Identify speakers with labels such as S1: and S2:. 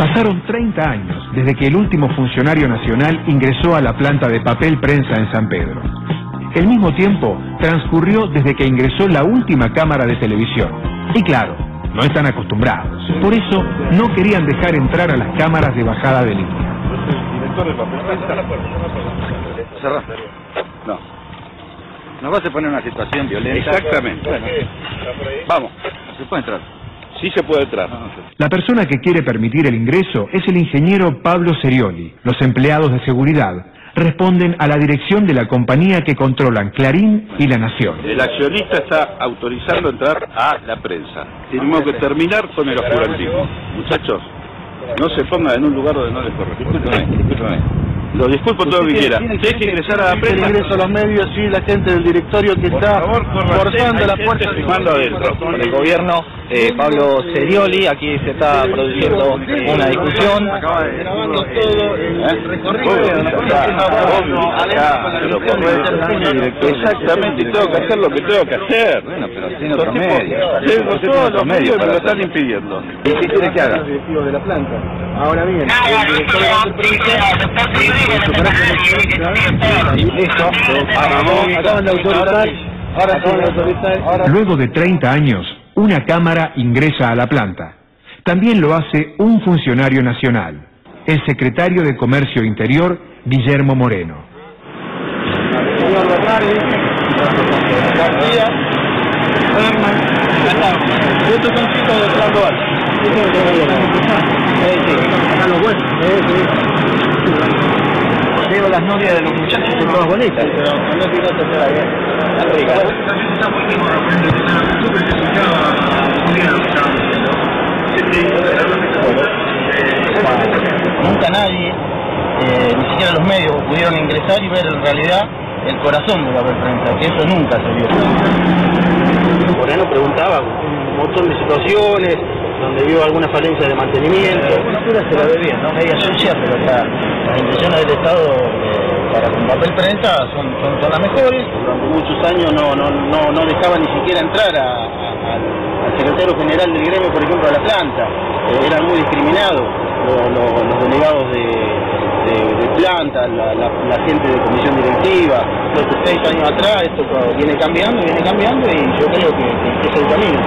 S1: Pasaron 30 años desde que el último funcionario nacional ingresó a la planta de papel prensa en San Pedro. El mismo tiempo transcurrió desde que ingresó la última cámara de televisión. Y claro, no están acostumbrados. Por eso no querían dejar entrar a las cámaras de bajada de línea.
S2: Cerrá. No. Nos vas a poner en una situación violenta.
S3: Exactamente.
S2: Bueno, vamos. Se puede entrar.
S3: Sí se puede entrar.
S1: La persona que quiere permitir el ingreso es el ingeniero Pablo Serioli. Los empleados de seguridad responden a la dirección de la compañía que controlan Clarín y La Nación.
S3: El accionista está autorizando entrar a la prensa. Tenemos que terminar con el oscurantismo. Muchachos, no se pongan en un lugar donde no les corresponde.
S2: Discúlpame, discúlpame.
S3: Lo disculpo todo lo que quiera.
S2: Tiene
S3: que ingresar a la
S4: el
S3: prensa.
S4: ingreso a los medios y la gente del directorio que
S3: Por
S4: está forzando la puerta.
S3: adentro.
S5: con el gobierno eh, Pablo Serioli. Aquí se está produciendo una discusión.
S4: Grabando todo el recorrido.
S3: Exactamente, y tengo que hacer lo que tengo que hacer.
S2: Bueno, pero tiene
S3: Los
S2: otro medio.
S3: Todos los
S2: medio
S3: medios me
S2: para
S3: lo están impidiendo.
S2: ¿Y qué quiere que haga?
S4: de la planta. Ahora bien,
S1: Luego de 30 años, una cámara ingresa a la planta. También lo hace un funcionario nacional, el secretario de Comercio Interior, Guillermo Moreno.
S5: Veo las novias de los muchachos bonitas. Nunca nadie, eh, ni siquiera los medios, pudieron ingresar y ver en realidad el corazón de la prensa, que eso nunca se vio.
S4: Moreno preguntaba un montón de situaciones donde vio alguna falencia de mantenimiento.
S5: cultura se la ve bien, ¿no? Media sucia, pero la- las intenciones del Estado eh, para papel prensa son, son, son las mejores.
S4: Durante muchos años no, no, no, no dejaba ni siquiera entrar al, secretario general del gremio, por ejemplo, a la planta. Eh, eran muy discriminados lo- lo- los delegados de, de- planta, la, gente de comisión directiva. Entonces, seis años atrás esto viene cambiando, viene cambiando y yo creo que es el camino.